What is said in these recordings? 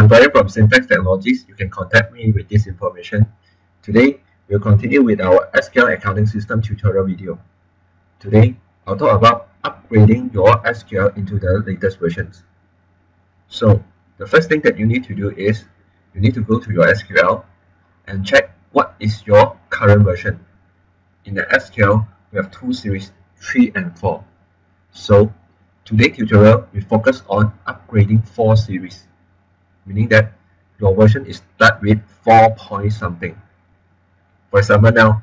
I'm Bryan from Syntax Technologies. You can contact me with this information. Today, we'll continue with our SQL accounting system tutorial video. Today, I'll talk about upgrading your SQL into the latest versions. So, the first thing that you need to do is you need to go to your SQL and check what is your current version. In the SQL, we have two series, 3 and 4. So, today's tutorial, we focus on upgrading 4 series, meaning that your version is start with 4 point something. For example now,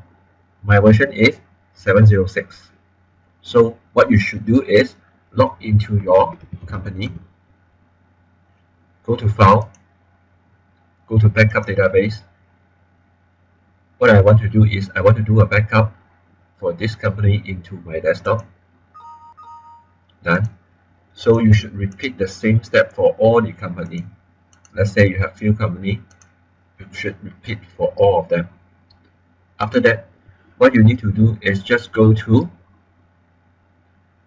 my version is 706. So what you should do is log into your company, go to File, go to Backup Database. What I want to do is I want to do a backup for this company into my desktop. Done. So you should repeat the same step for all the company. Let's say you have few company, you should repeat for all of them. After that, what you need to do is just go to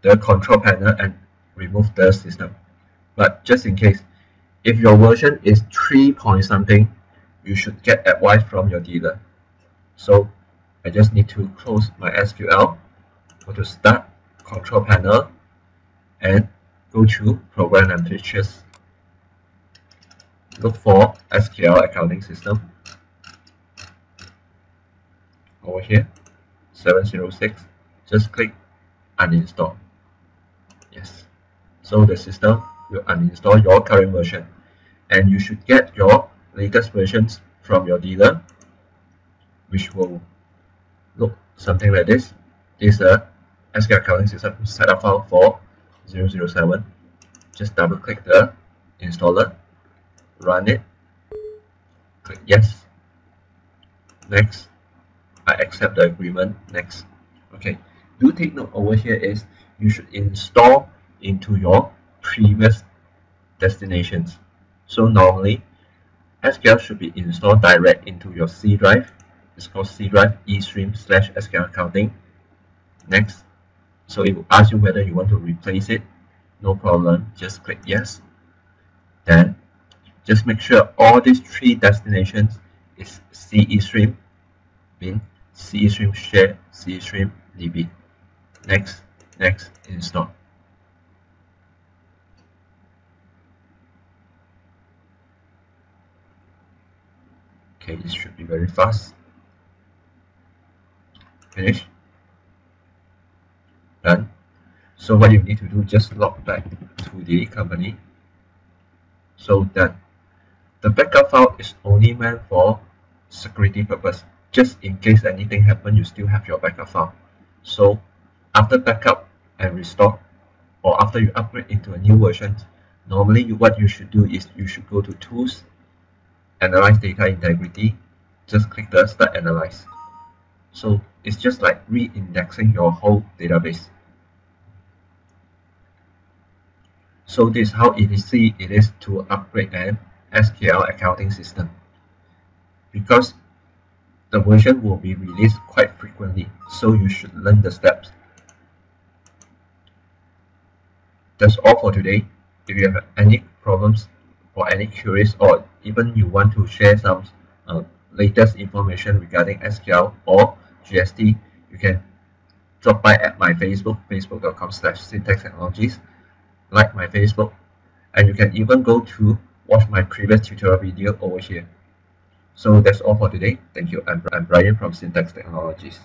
the control panel and remove the system. But just in case, if your version is 3 point something, you should get advice from your dealer. So I just need to close my SQL, go to Start, Control Panel, and go to Program and Features. Look for SQL Accounting System. Over here, 706. Just click Uninstall. Yes. So the system will uninstall your current version. And you should get your latest versions from your dealer, which will look something like this. This is a SQL accounting system setup file for 007. Just double click the installer, run it, click yes, next, I accept the agreement, next. Okay, do take note over here is you should install into your previous destinations. So normally, SQL should be installed direct into your C drive it's called C drive eStream slash SQL accounting. Next, so it will ask you whether you want to replace it. No problem, just click yes. Then just make sure all these three destinations is C eStream bin, C eStream share, C eStream DB. Next, next, install. Okay, this should be very fast. Finish. Done. So what you need to do just log back to the company. So that the backup file is only meant for security purpose. Just in case anything happen you still have your backup file. So after backup and restore or after you upgrade into a new version normally what you should do is you should go to tools analyze data integrity. Just click the start analyze. So it's just like re-indexing your whole database. So this is how easy it is to upgrade an SQL accounting system. Because the version will be released quite frequently, so you should learn the steps. That's all for today. If you have any problems or any queries or even you want to share some uh, latest information regarding SQL or GST, you can drop by at my Facebook, facebook.com slash syntax technologies, like my Facebook, and you can even go to watch my previous tutorial video over here. So that's all for today. Thank you. I'm, I'm Bryan from Syntax Technologies.